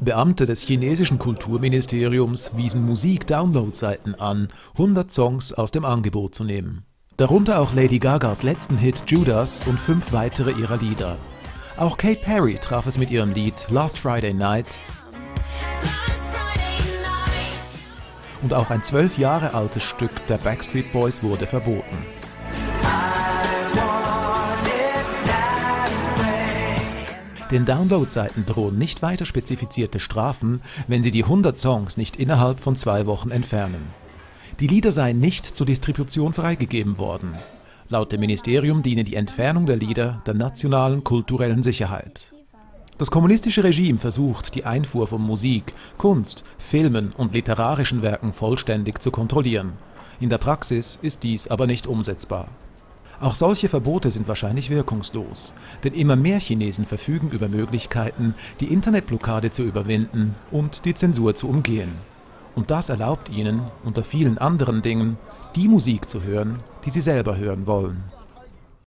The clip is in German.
Beamte des chinesischen Kulturministeriums wiesen Musik-Download-Seiten an, 100 Songs aus dem Angebot zu nehmen. Darunter auch Lady Gagas letzten Hit Judas und fünf weitere ihrer Lieder. Auch Kate Perry traf es mit ihrem Lied Last Friday Night und auch ein zwölf Jahre altes Stück der Backstreet Boys wurde verboten. Den Download-Seiten drohen nicht weiter spezifizierte Strafen, wenn sie die 100 Songs nicht innerhalb von zwei Wochen entfernen. Die Lieder seien nicht zur Distribution freigegeben worden. Laut dem Ministerium diene die Entfernung der Lieder der nationalen kulturellen Sicherheit. Das kommunistische Regime versucht, die Einfuhr von Musik, Kunst, Filmen und literarischen Werken vollständig zu kontrollieren. In der Praxis ist dies aber nicht umsetzbar. Auch solche Verbote sind wahrscheinlich wirkungslos, denn immer mehr Chinesen verfügen über Möglichkeiten, die Internetblockade zu überwinden und die Zensur zu umgehen. Und das erlaubt ihnen, unter vielen anderen Dingen, die Musik zu hören, die sie selber hören wollen.